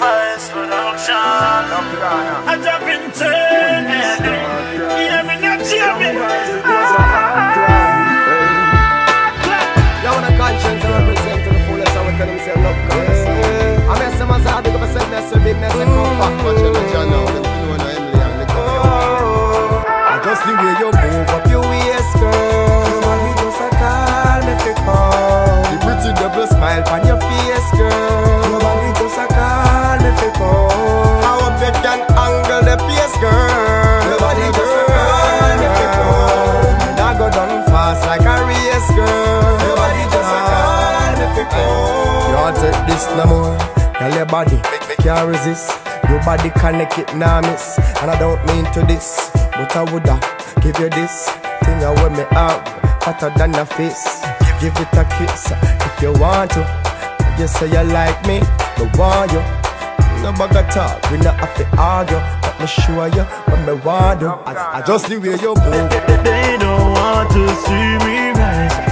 Vibes production. I jump in ten. Yeah, me not jamming. Ah. You want a Konshens and represent to the fullest I will tell them say love comes I mess them as I big up mess with business and come back Watch you know John now, them to know no Emily and lick up oh. your I just the way you move up your waist girl. Nobody just a call me fi come The pretty double smile on You take this no more. Tell your body, can't resist. Your body connect it, nah miss. And I don't mean to this But I woulda give you this Thing I wear me out Fatter than a face Give it a kiss If you want to. You say you like me But want you? No of talk, we not have to argue. But me show you what me want do. I, I just the way you move. They don't want to see me rise.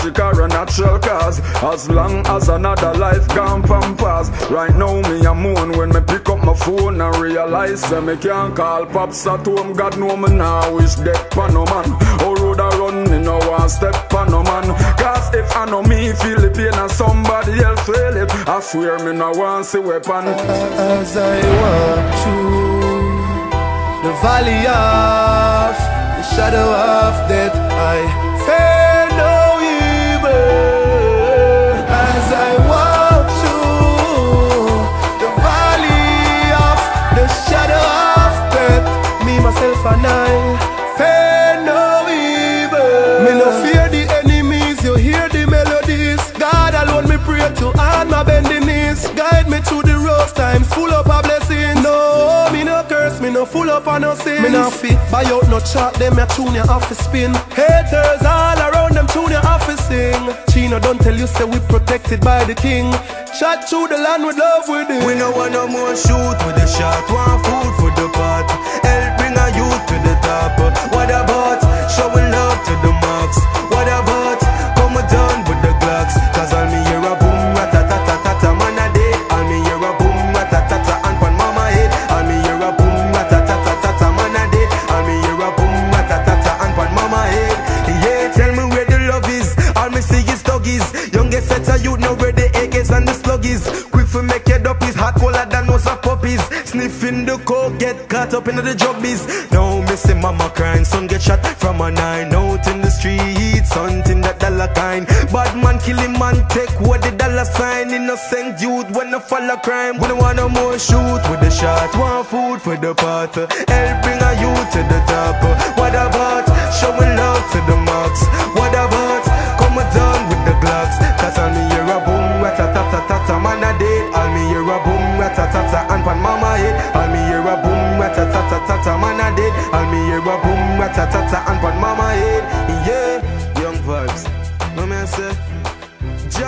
Tragic or a natural cause. As long as another life gone from past. Right now me a moan when me pick up my phone and realize that me can't call pops at home. God know me now wish death pan no man. Or road I run me no one step pan no man. Cause if I know me feel the pain and somebody else feel it, I swear me no want see weapon. As I walk through the valley of the shadow of death, I up on no sin. Me no fit buy out no chart, them ya tune ya off a spin. Haters all around them tune ya off a sing. Chino don't tell you say we protected by the king. Shot through the land with love with it. We no want no more shoot with the shot, want food for the pot. Help bring a youth to the top. What about showing love to the Youngest set of youth know where the AKs and the sluggies. Quick for make it up is hot colder than most of puppies. Sniffing the coke, get caught up in the jobbies. Now me see mama crying, son get shot from a nine out in the street. Something that dollar kind. Bad man killing man, take what the dollar sign. Innocent youth when no follow crime. We don't want no more shoot with the shot. Want food for the pot. Help bring a youth to the top. What about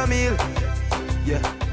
Yeah.